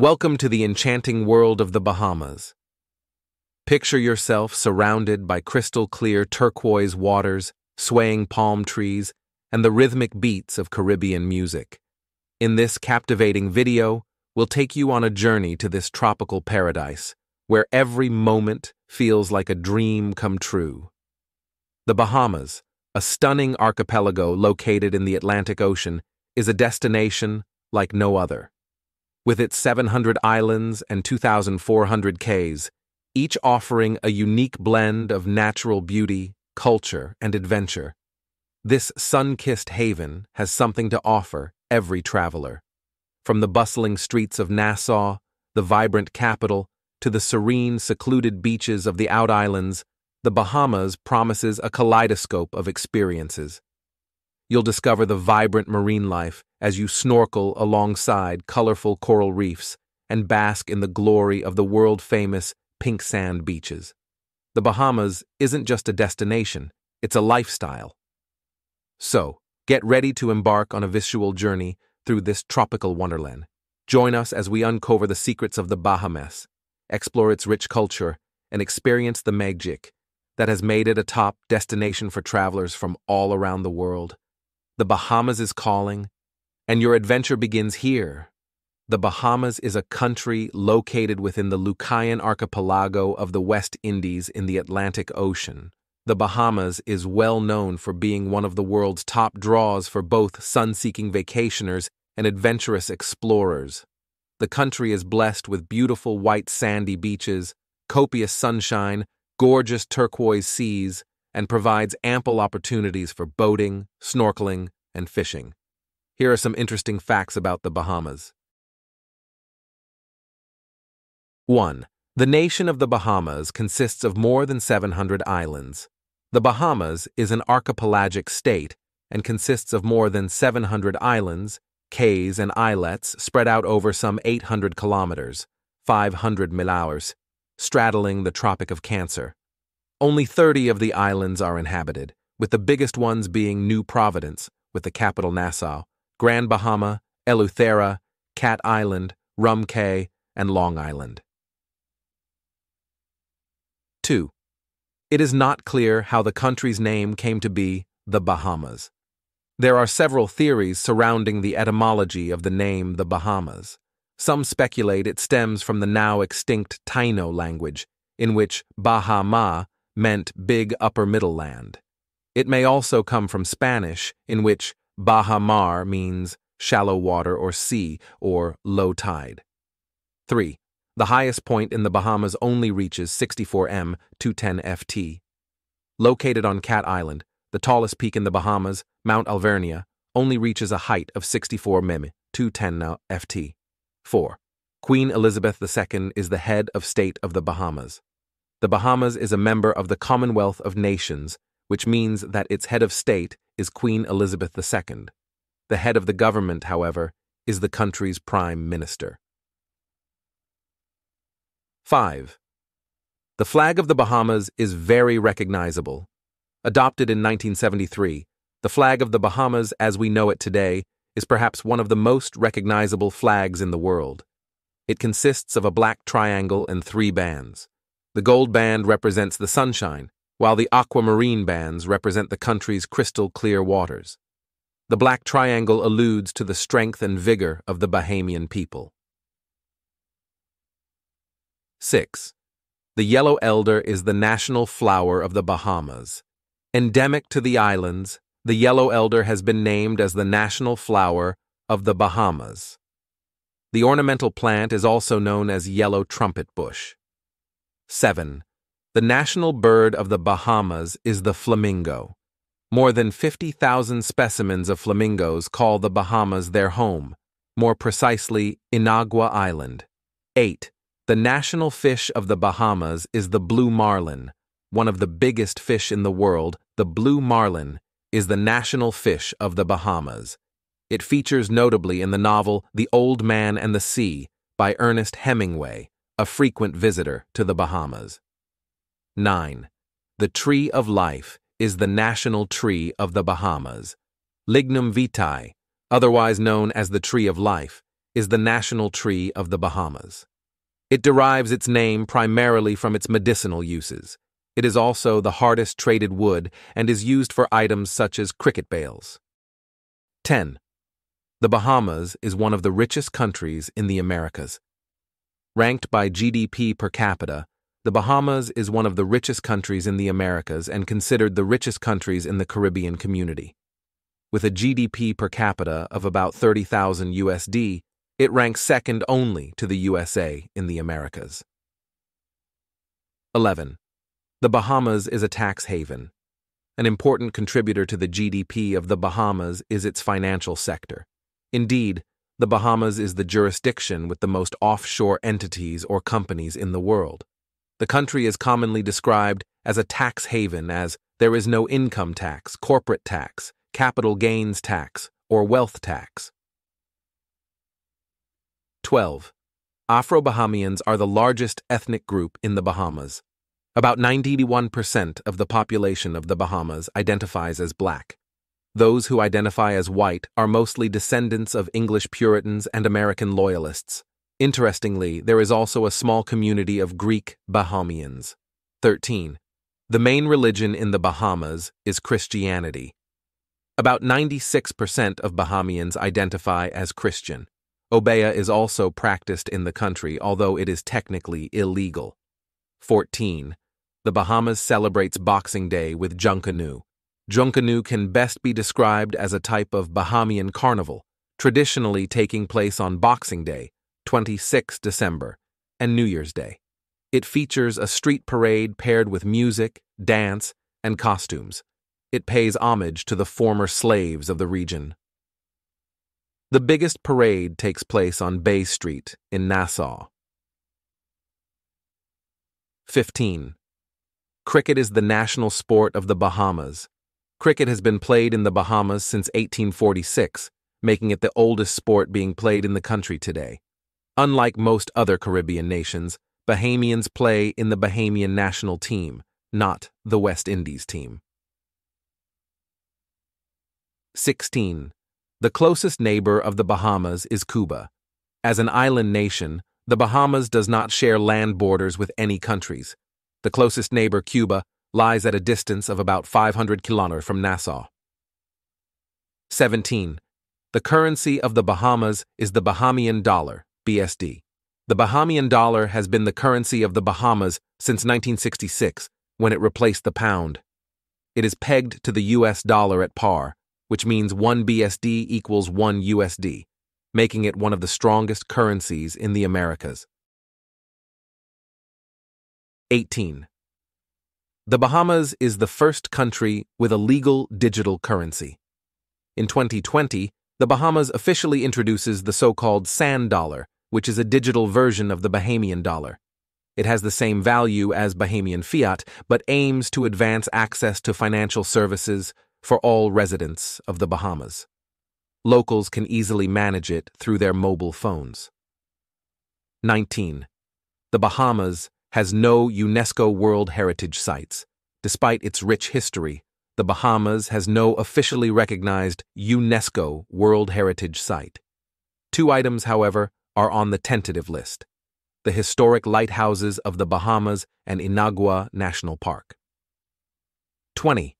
Welcome to the enchanting world of the Bahamas. Picture yourself surrounded by crystal clear turquoise waters, swaying palm trees, and the rhythmic beats of Caribbean music. In this captivating video, we'll take you on a journey to this tropical paradise, where every moment feels like a dream come true. The Bahamas, a stunning archipelago located in the Atlantic Ocean, is a destination like no other. With its 700 islands and 2,400 cays, each offering a unique blend of natural beauty, culture, and adventure, this sun kissed haven has something to offer every traveler. From the bustling streets of Nassau, the vibrant capital, to the serene, secluded beaches of the out islands, the Bahamas promises a kaleidoscope of experiences. You'll discover the vibrant marine life as you snorkel alongside colorful coral reefs and bask in the glory of the world famous pink sand beaches. The Bahamas isn't just a destination, it's a lifestyle. So, get ready to embark on a visual journey through this tropical wonderland. Join us as we uncover the secrets of the Bahamas, explore its rich culture, and experience the magic that has made it a top destination for travelers from all around the world. The Bahamas is calling, and your adventure begins here. The Bahamas is a country located within the Lucayan archipelago of the West Indies in the Atlantic Ocean. The Bahamas is well known for being one of the world's top draws for both sun seeking vacationers and adventurous explorers. The country is blessed with beautiful white sandy beaches, copious sunshine, gorgeous turquoise seas, and provides ample opportunities for boating, snorkeling, and fishing. Here are some interesting facts about the Bahamas. 1. The nation of the Bahamas consists of more than 700 islands. The Bahamas is an archipelagic state and consists of more than 700 islands, cays, and islets spread out over some 800 kilometers, 500 miles, straddling the Tropic of Cancer. Only 30 of the islands are inhabited, with the biggest ones being New Providence, with the capital Nassau, Grand Bahama, Eleuthera, Cat Island, Rum Cay, and Long Island. 2. It is not clear how the country's name came to be the Bahamas. There are several theories surrounding the etymology of the name the Bahamas. Some speculate it stems from the now extinct Taino language, in which Bahama meant big upper middle land. It may also come from Spanish, in which Baja Mar means shallow water or sea or low tide. 3. The highest point in the Bahamas only reaches 64 m 210 ft. Located on Cat Island, the tallest peak in the Bahamas, Mount Alvernia, only reaches a height of 64 mm m 210 ft. 4. Queen Elizabeth II is the head of state of the Bahamas. The Bahamas is a member of the Commonwealth of Nations, which means that its head of state is Queen Elizabeth II. The head of the government, however, is the country's prime minister. 5. The flag of the Bahamas is very recognizable. Adopted in 1973, the flag of the Bahamas as we know it today is perhaps one of the most recognizable flags in the world. It consists of a black triangle and three bands. The gold band represents the sunshine, while the aquamarine bands represent the country's crystal clear waters. The black triangle alludes to the strength and vigor of the Bahamian people. 6. The yellow elder is the national flower of the Bahamas. Endemic to the islands, the yellow elder has been named as the national flower of the Bahamas. The ornamental plant is also known as yellow trumpet bush. 7. The national bird of the Bahamas is the flamingo. More than 50,000 specimens of flamingos call the Bahamas their home, more precisely, Inagua Island. 8. The national fish of the Bahamas is the blue marlin. One of the biggest fish in the world, the blue marlin, is the national fish of the Bahamas. It features notably in the novel The Old Man and the Sea by Ernest Hemingway, a frequent visitor to the Bahamas. 9. The tree of life is the national tree of the Bahamas. Lignum vitae, otherwise known as the tree of life, is the national tree of the Bahamas. It derives its name primarily from its medicinal uses. It is also the hardest traded wood and is used for items such as cricket bails. 10. The Bahamas is one of the richest countries in the Americas. Ranked by GDP per capita, the Bahamas is one of the richest countries in the Americas and considered the richest countries in the Caribbean community. With a GDP per capita of about 30,000 USD, it ranks second only to the USA in the Americas. 11. The Bahamas is a tax haven. An important contributor to the GDP of the Bahamas is its financial sector. Indeed, the Bahamas is the jurisdiction with the most offshore entities or companies in the world. The country is commonly described as a tax haven as there is no income tax, corporate tax, capital gains tax, or wealth tax. 12. Afro Bahamians are the largest ethnic group in the Bahamas. About 91% of the population of the Bahamas identifies as black. Those who identify as white are mostly descendants of English Puritans and American Loyalists. Interestingly, there is also a small community of Greek Bahamians. 13. The main religion in the Bahamas is Christianity. About 96% of Bahamians identify as Christian. Obeah is also practiced in the country, although it is technically illegal. 14. The Bahamas celebrates Boxing Day with Junkanoo. Junkanoo can best be described as a type of Bahamian carnival, traditionally taking place on Boxing Day, 26 December, and New Year's Day. It features a street parade paired with music, dance, and costumes. It pays homage to the former slaves of the region. The biggest parade takes place on Bay Street in Nassau. 15. Cricket is the national sport of the Bahamas. Cricket has been played in the Bahamas since 1846, making it the oldest sport being played in the country today. Unlike most other Caribbean nations, Bahamians play in the Bahamian national team, not the West Indies team. 16. The closest neighbor of the Bahamas is Cuba. As an island nation, the Bahamas does not share land borders with any countries. The closest neighbor, Cuba, lies at a distance of about 500 kilometers from Nassau. 17. The currency of the Bahamas is the Bahamian dollar, BSD. The Bahamian dollar has been the currency of the Bahamas since 1966, when it replaced the pound. It is pegged to the US dollar at par, which means 1 BSD equals 1 USD, making it one of the strongest currencies in the Americas. 18. The Bahamas is the first country with a legal digital currency. In 2020, the Bahamas officially introduces the so called sand dollar, which is a digital version of the Bahamian dollar. It has the same value as Bahamian fiat, but aims to advance access to financial services, for all residents of the Bahamas. Locals can easily manage it through their mobile phones. 19. The Bahamas has no UNESCO World Heritage Sites. Despite its rich history, the Bahamas has no officially recognized UNESCO World Heritage Site. Two items, however, are on the tentative list the historic lighthouses of the Bahamas and Inagua National Park. 20.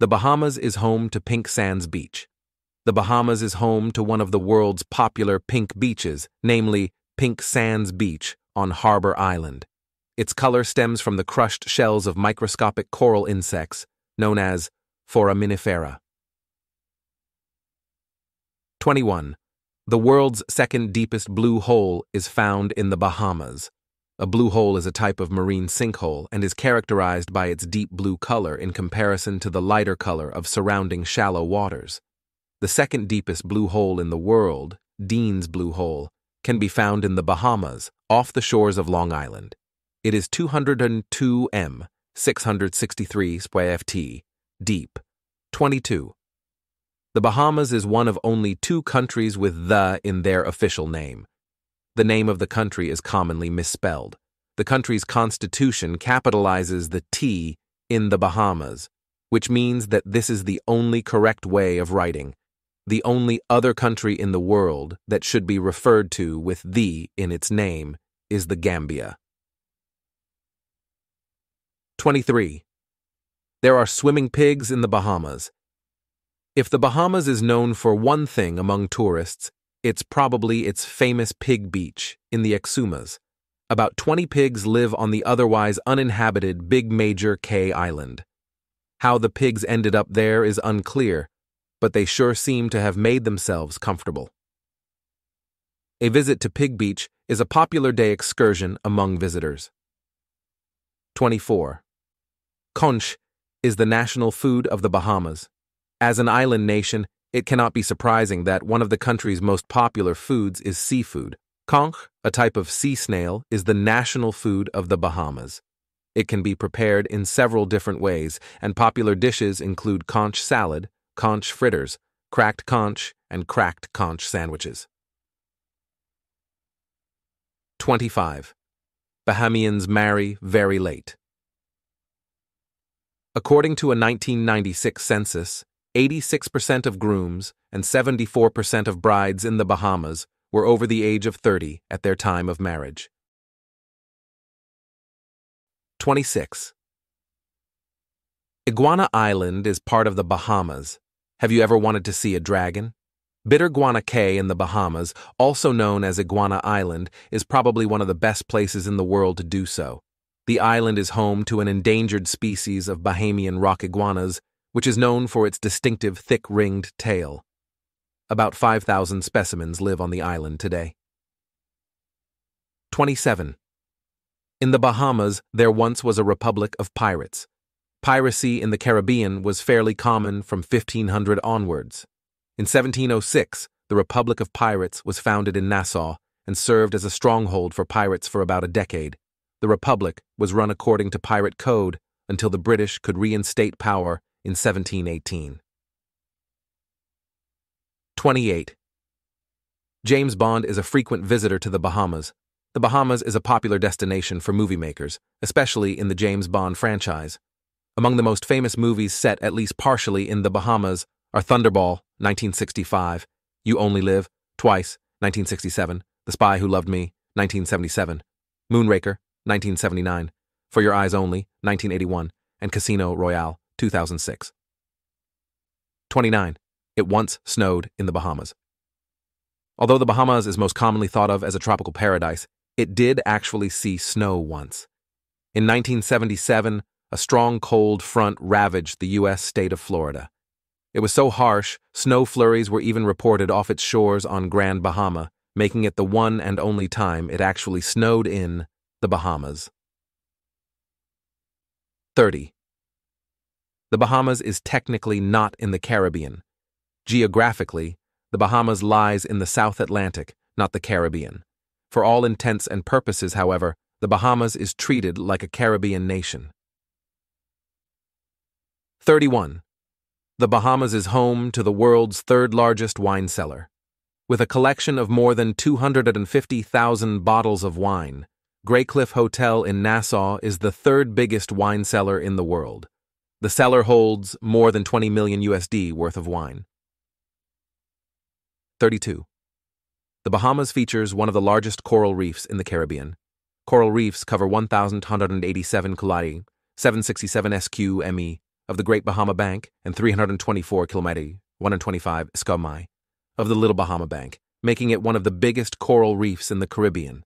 The Bahamas is home to Pink Sands Beach. The Bahamas is home to one of the world's popular pink beaches, namely Pink Sands Beach on Harbor Island. Its color stems from the crushed shells of microscopic coral insects known as Foraminifera. 21. The world's second deepest blue hole is found in the Bahamas. A blue hole is a type of marine sinkhole and is characterized by its deep blue color in comparison to the lighter color of surrounding shallow waters. The second deepest blue hole in the world, Dean's Blue Hole, can be found in the Bahamas, off the shores of Long Island. It is 202 m, 663 ft, deep. 22. The Bahamas is one of only two countries with the in their official name. The name of the country is commonly misspelled. The country's constitution capitalizes the T in the Bahamas, which means that this is the only correct way of writing. the only other country in the world that should be referred to with the in its name is the Gambia. 23. There are swimming pigs in the Bahamas. If the Bahamas is known for one thing among tourists, it's probably its famous pig beach in the Exumas. About 20 pigs live on the otherwise uninhabited Big Major Cay Island. How the pigs ended up there is unclear, but they sure seem to have made themselves comfortable. A visit to Pig Beach is a popular day excursion among visitors. 24. Conch is the national food of the Bahamas. As an island nation, it cannot be surprising that one of the country's most popular foods is seafood. Conch, a type of sea snail, is the national food of the Bahamas. It can be prepared in several different ways, and popular dishes include conch salad, conch fritters, cracked conch, and cracked conch sandwiches. 25. Bahamians marry very late. According to a 1996 census, 86% of grooms and 74% of brides in the Bahamas were over the age of 30 at their time of marriage. 26. Iguana Island is part of the Bahamas. Have you ever wanted to see a dragon? Bitter Guana Cay in the Bahamas, also known as Iguana Island, is probably one of the best places in the world to do so. The island is home to an endangered species of Bahamian rock iguanas, which is known for its distinctive thick ringed tail. About 5,000 specimens live on the island today. 27. In the Bahamas, there once was a republic of pirates. Piracy in the Caribbean was fairly common from 1500 onwards. In 1706, the Republic of Pirates was founded in Nassau and served as a stronghold for pirates for about a decade. The Republic was run according to pirate code until the British could reinstate power in 1718. 28. James Bond is a frequent visitor to the Bahamas. The Bahamas is a popular destination for movie makers, especially in the James Bond franchise. Among the most famous movies set at least partially in the Bahamas are Thunderball, 1965, You Only Live, Twice, 1967, The Spy Who Loved Me, 1977, Moonraker, 1979, For Your Eyes Only, 1981, and Casino Royale, 2006. 29. It once snowed in the Bahamas. Although the Bahamas is most commonly thought of as a tropical paradise, it did actually see snow once. In 1977, a strong cold front ravaged the U.S. state of Florida. It was so harsh, snow flurries were even reported off its shores on Grand Bahama, making it the one and only time it actually snowed in the Bahamas. 30. The Bahamas is technically not in the Caribbean. Geographically, the Bahamas lies in the South Atlantic, not the Caribbean. For all intents and purposes, however, the Bahamas is treated like a Caribbean nation. 31. The Bahamas is home to the world's third largest wine cellar. With a collection of more than 250,000 bottles of wine, Graycliff Hotel in Nassau is the third biggest wine cellar in the world. The cellar holds more than 20 million USD worth of wine. 32. The Bahamas features one of the largest coral reefs in the Caribbean. Coral reefs cover 1,187 km, 767 sq of the Great Bahama Bank and 324 km, 125 sq of the Little Bahama Bank, making it one of the biggest coral reefs in the Caribbean.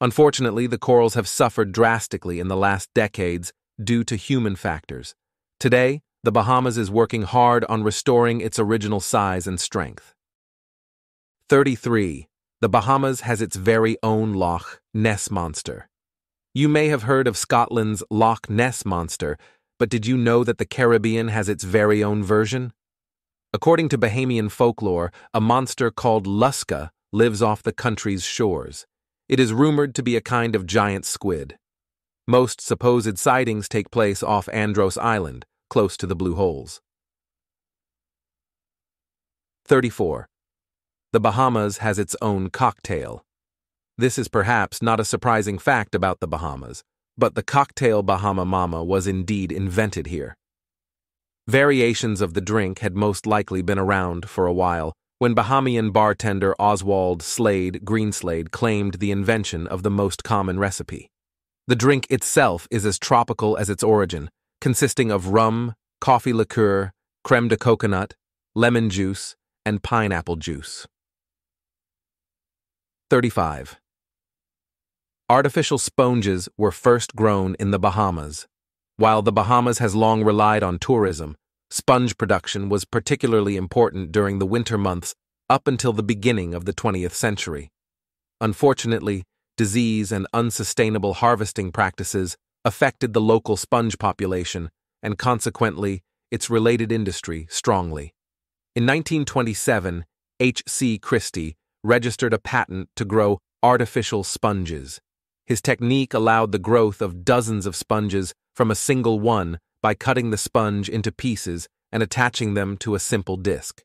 Unfortunately, the corals have suffered drastically in the last decades due to human factors. Today, the Bahamas is working hard on restoring its original size and strength. 33. The Bahamas has its very own Loch Ness Monster. You may have heard of Scotland's Loch Ness Monster, but did you know that the Caribbean has its very own version? According to Bahamian folklore, a monster called Lusca lives off the country's shores. It is rumored to be a kind of giant squid. Most supposed sightings take place off Andros Island, close to the Blue Holes. 34. The Bahamas has its own cocktail. This is perhaps not a surprising fact about the Bahamas but the cocktail Bahama Mama was indeed invented here. Variations of the drink had most likely been around for a while when Bahamian bartender Oswald Slade Greenslade claimed the invention of the most common recipe. The drink itself is as tropical as its origin, consisting of rum, coffee liqueur, creme de coconut, lemon juice, and pineapple juice. 35. Artificial sponges were first grown in the Bahamas. While the Bahamas has long relied on tourism, sponge production was particularly important during the winter months up until the beginning of the 20th century. Unfortunately, disease and unsustainable harvesting practices affected the local sponge population and consequently its related industry strongly. In 1927, H.C. Christie registered a patent to grow artificial sponges. His technique allowed the growth of dozens of sponges from a single one by cutting the sponge into pieces and attaching them to a simple disc.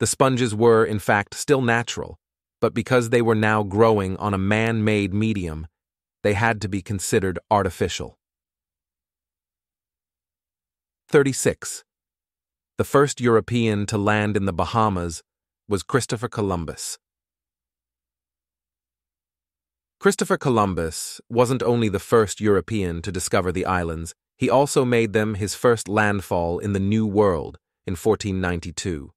The sponges were, in fact, still natural, but because they were now growing on a man made medium, they had to be considered artificial. 36. The first European to land in the Bahamas was Christopher Columbus. Christopher Columbus wasn't only the first European to discover the islands, he also made them his first landfall in the New World in 1492.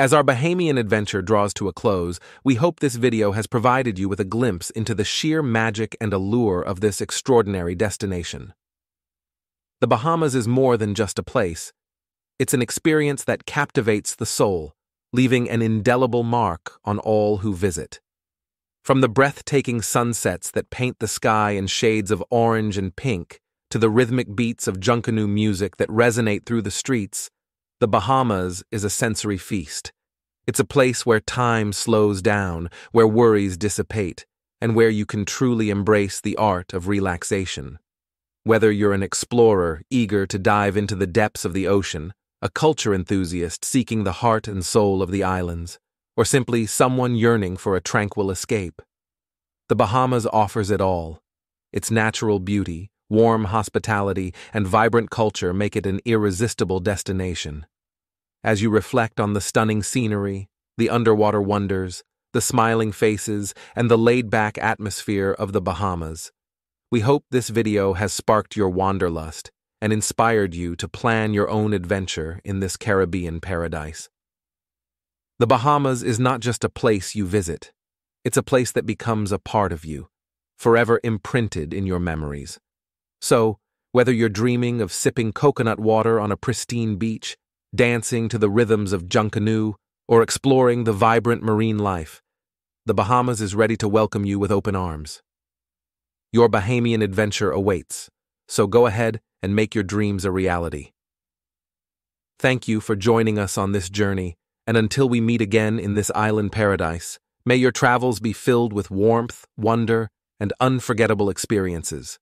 As our Bahamian adventure draws to a close, we hope this video has provided you with a glimpse into the sheer magic and allure of this extraordinary destination. The Bahamas is more than just a place. It's an experience that captivates the soul, leaving an indelible mark on all who visit. From the breathtaking sunsets that paint the sky in shades of orange and pink, to the rhythmic beats of Junkanoo music that resonate through the streets, the Bahamas is a sensory feast. It's a place where time slows down, where worries dissipate, and where you can truly embrace the art of relaxation. Whether you're an explorer eager to dive into the depths of the ocean, a culture enthusiast seeking the heart and soul of the islands, or simply someone yearning for a tranquil escape. The Bahamas offers it all. Its natural beauty, warm hospitality, and vibrant culture make it an irresistible destination. As you reflect on the stunning scenery, the underwater wonders, the smiling faces, and the laid back atmosphere of the Bahamas, we hope this video has sparked your wanderlust and inspired you to plan your own adventure in this Caribbean paradise. The Bahamas is not just a place you visit, it's a place that becomes a part of you, forever imprinted in your memories. So, whether you're dreaming of sipping coconut water on a pristine beach, dancing to the rhythms of Junkanoo, or exploring the vibrant marine life, the Bahamas is ready to welcome you with open arms. Your Bahamian adventure awaits, so go ahead and make your dreams a reality. Thank you for joining us on this journey, and until we meet again in this island paradise, may your travels be filled with warmth, wonder, and unforgettable experiences.